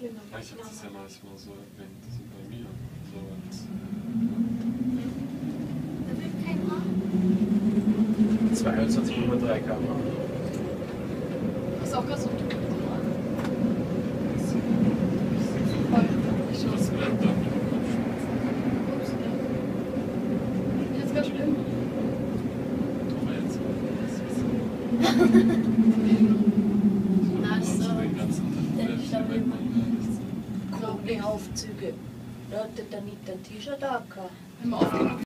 schlimmer. Ja, ich habe das ja manchmal so erwähnt, so bei mir. So als, Da will kein Haar. 22,3 km. Das ist auch ich ganz jetzt war das Na, was. so. den ganzen nichts. Aufzüge. Da hat der nicht ein T-Shirt man aufgenommen